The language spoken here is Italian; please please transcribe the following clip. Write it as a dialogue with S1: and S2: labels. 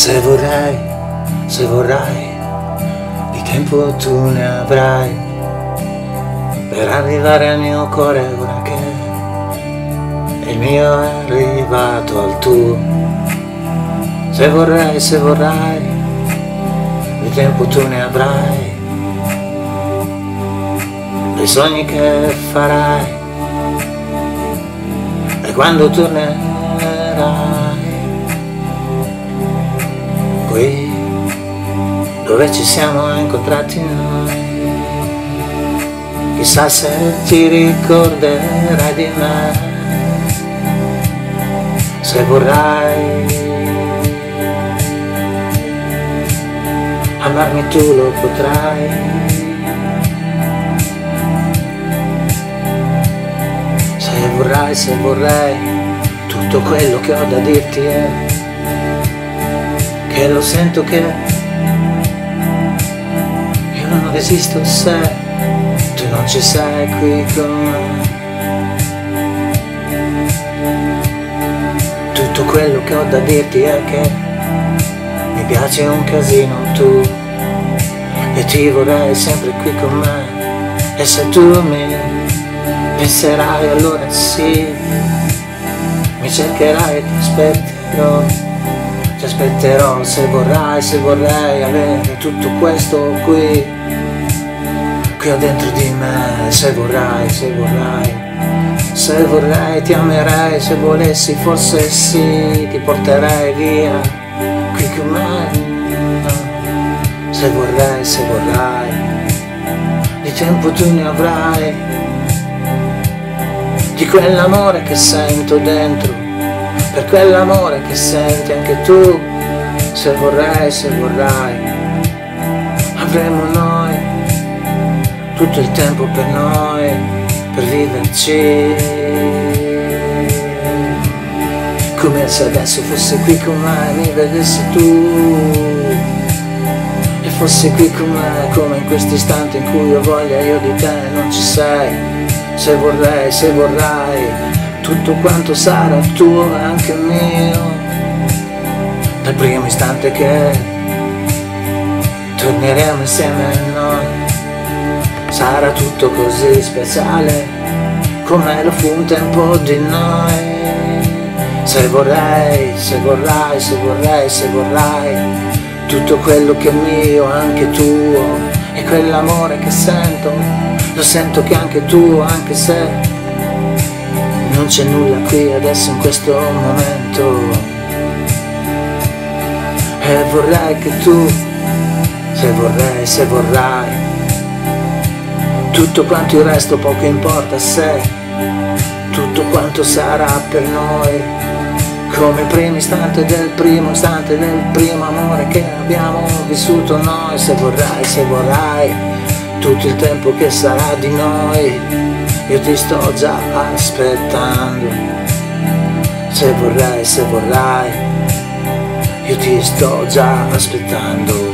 S1: Se vorrai, se vorrai, di tempo tu ne avrai per arrivare al mio cuore ora che il mio è arrivato al tuo. Se vorrai, se vorrai, di tempo tu ne avrai, dei sogni che farai e quando tornerai qui dove ci siamo incontrati noi. Chissà se ti ricorderai di me, se vorrai amarmi tu lo potrai. Se vorrai, se vorrai, tutto quello che ho da dirti è che lo sento che io non esisto se tu non ci sei qui con me. Tutto quello che ho da dirti è che mi piace un casino tu. E ti vorrei sempre qui con me. E se tu mi penserai allora sì. Mi cercherai e ti aspetterò ti aspetterò se vorrai, se vorrei avere tutto questo qui, qui dentro di me, se vorrai, se vorrai, se vorrei ti amerei, se volessi forse sì, ti porterei via, qui con me, se vorrei, se vorrai, di tempo tu ne avrai, di quell'amore che sento dentro per quell'amore che senti anche tu, se vorrai, se vorrai, avremo noi tutto il tempo per noi, per viverci. Come se adesso fosse qui con me, mi vedessi tu e fosse qui con me, come in questo istante in cui ho voglia io di te, non ci sei, se vorrei, se vorrai tutto quanto sarà tuo e anche mio. Dal primo istante che torneremo insieme a noi sarà tutto così speciale come lo fu un tempo di noi. Se vorrei, se vorrai, se vorrei, se vorrai tutto quello che è mio, anche tuo e quell'amore che sento lo sento che anche tu, anche se non c'è nulla qui adesso in questo momento. E vorrei che tu se vorrei, se vorrai tutto quanto il resto poco importa se tutto quanto sarà per noi. Come il primo istante del primo istante del primo amore che abbiamo vissuto noi. Se vorrai, se vorrai tutto il tempo che sarà di noi io ti sto già aspettando, se vorrai, se vorrai, io ti sto già aspettando.